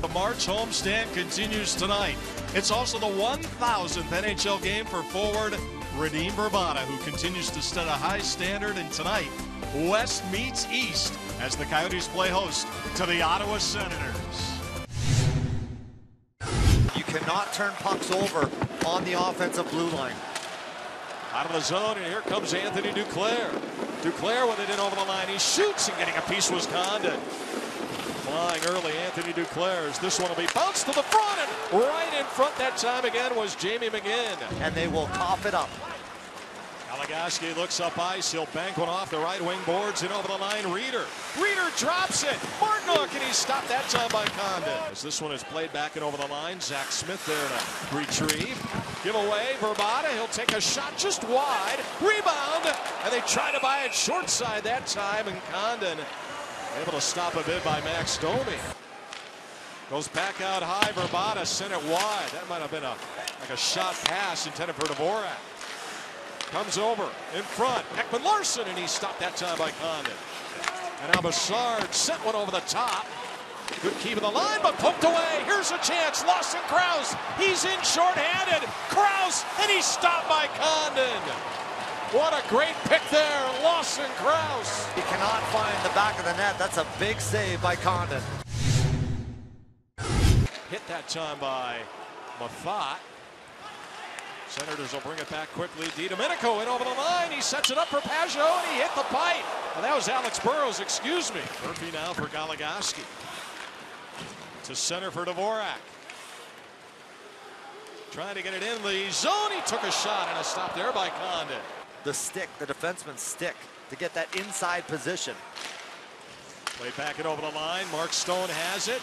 The March homestand continues tonight. It's also the 1,000th NHL game for forward Radim Vrbata, who continues to set a high standard. And tonight, West meets East as the Coyotes play host to the Ottawa Senators. You cannot turn pucks over on the offensive blue line. Out of the zone, and here comes Anthony Duclair. Duclair with it in over the line. He shoots and getting a piece was Condon. Flying early, Anthony Duclair. This one will be bounced to the front, and right in front that time again was Jamie McGinn. And they will cough it up. Goligoski looks up ice. He'll bank one off the right wing boards and over the line. Rieder. Rieder drops it. Martinook, and he stopped that time by Condon. As this one is played back and over the line, Zack Smith there to retrieve. Give away, Vrbata. He'll take a shot just wide. Rebound, and they try to buy it short side that time, and Condon able to stop a bit by Max Domi. Goes back out high. Vrbata sent it wide. That might have been a like a shot pass intended for Dvorak. Comes over in front. Ekman Larsson, and he stopped that time by Condon. And now Bouchard sent one over the top. Good keep of the line, but poked away. Here's a chance. Lawson Crouse. He's in shorthanded. Crouse, and he's stopped by Condon. What a great pick there, Lawson Crouse. Cannot find the back of the net. That's a big save by Condon. Hit that time by Methot. Senators will bring it back quickly. DiDomenico in over the line. He sets it up for Pageau, and he hit the pipe. And that was Alex Burrows, excuse me. Murphy now for Goligoski. To center for Dvorak. Trying to get it in the zone. He took a shot and a stop there by Condon. The stick, the defenseman's stick, to get that inside position. Play back it over the line. Mark Stone has it.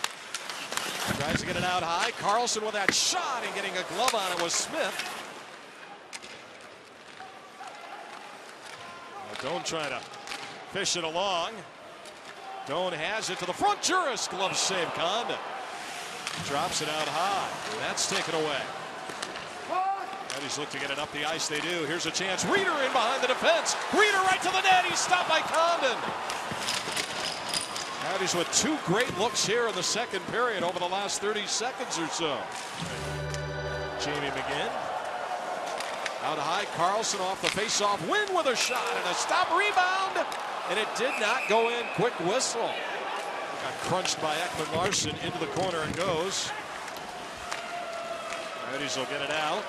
Tries to get it out high. Karlsson with that shot and getting a glove on it was Smith. Don't try to fish it along. Doan has it to the front. Jooris glove save Condon. Drops it out high. That's taken away. Coyotes look to get it up the ice. They do. Here's a chance. Rieder in behind the defense. Rieder right to the net. He's stopped by Condon. Coyotes with two great looks here in the second period over the last 30 seconds or so. Jamie McGinn. Out high, Karlsson off the faceoff, win with a shot and a stop rebound, and it did not go in. Quick whistle. Got crunched by Ekman Larsson into the corner and goes. Coyotes will get it out.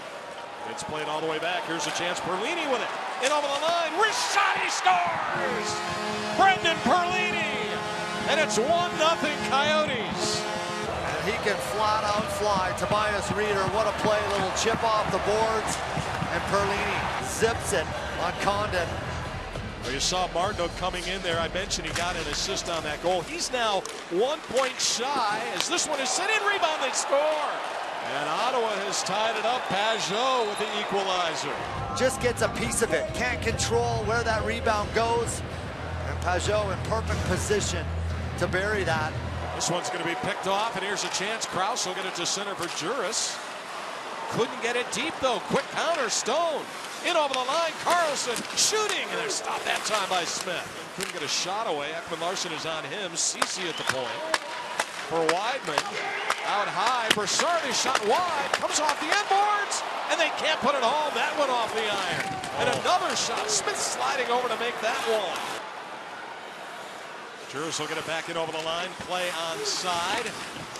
It's played all the way back. Here's a chance. Perlini with it. In over the line. Wrist shot. He scores. Brendan Perlini. And it's 1 0 Coyotes. And he can flat out fly. Tobias Rieder, what a play. Little chip off the boards. And Perlini zips it on Condon. Well, you saw Martinook coming in there. I mentioned he got an assist on that goal. He's now one point shy as this one is sent in. Rebound, they score. And Ottawa has tied it up. Pageau with the equalizer. Just gets a piece of it. Can't control where that rebound goes. And Pageau in perfect position to bury that. This one's going to be picked off, and here's a chance. Crouse will get it to center for Jooris. Couldn't get it deep, though. Quick counter, Stone. In over the line, Karlsson shooting, and they're stopped that time by Smith. Couldn't get a shot away. Ekman Larsson is on him. Ceci at the point. For Wideman, out high. Brassard is shot wide, comes off the end boards, and they can't put it home. That went off the iron. And another shot. Smith sliding over to make that one. Jooris will get it back in over the line. Play on side.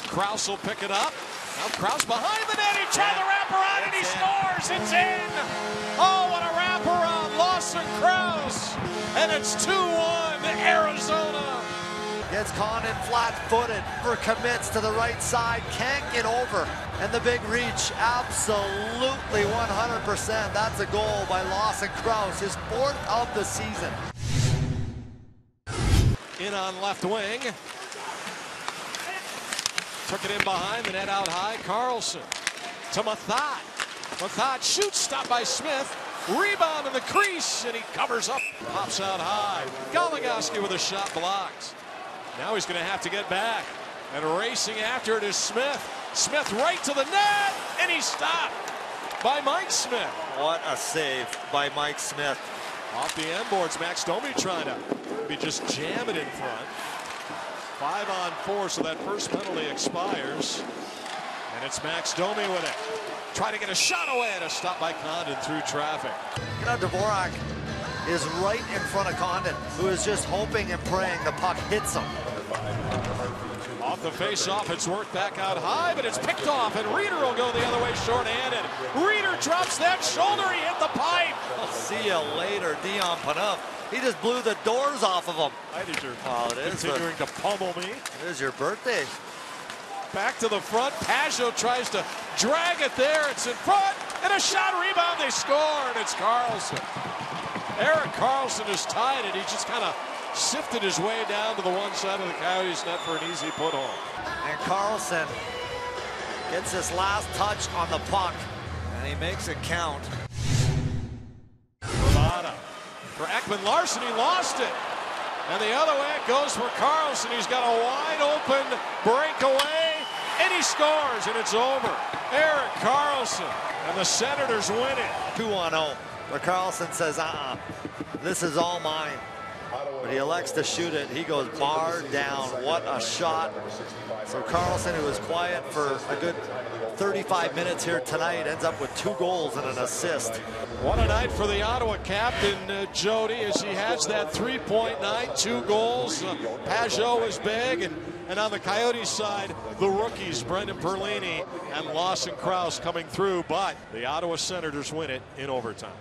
Crouse will pick it up. Now Crouse behind the net. He tried the wraparound and he scores. It's in. Oh, what a wraparound. Lawson Crouse. And it's 2-1 Arizona. Gets Condon flat-footed for commits to the right side. Can't get over. And the big reach, absolutely 100%. That's a goal by Lawson Crouse, his fourth of the season. In on left wing. Took it in behind the net out high. Karlsson to Methot. Methot shoots, stopped by Smith. Rebound in the crease, and he covers up. Pops out high. Goligoski with a shot blocked. Now he's going to have to get back. And racing after it is Smith. Smith right to the net, and he's stopped by Mike Smith. What a save by Mike Smith. Off the end boards, Max Domi trying to be just jam it in front. Five on four, so that first penalty expires. And it's Max Domi with it. Try to get a shot away and a stop by Condon through traffic. You know, Dvorak is right in front of Condon, who is just hoping and praying the puck hits him. Off the face-off, it's worked back out high, but it's picked off, and Rieder will go the other way short-handed. Rieder drops that shoulder, he hit the pipe. I'll see you later, Dion Phaneuf. He just blew the doors off of him. I think you're Oh, it is, continuing to pummel me. it is your birthday. Back to the front, Pageau tries to drag it there, it's in front, and a shot rebound, they score, and it's Karlsson. Erik Karlsson has tied it, he just kind of sifted his way down to the one side of the Coyotes net for an easy put home. And Karlsson gets his last touch on the puck, and he makes it count. Vrbata. For Ekman Larsson, he lost it. And the other way it goes for Karlsson. He's got a wide open breakaway, and he scores, and it's over. Erik Karlsson, and the Senators win it. 2 on 0. But Karlsson says, uh uh, this is all mine. But he elects to shoot it. He goes bar down. What a shot. So Karlsson, who was quiet for a good 35 minutes here tonight, ends up with two goals and an assist. What a night for the Ottawa captain, uh, Jody, as he has that three-point two goals. Uh, Pageau is big, and, and on the Coyotes side, the rookies, Brendan Perlini and Lawson Crouse coming through, but the Ottawa Senators win it in overtime.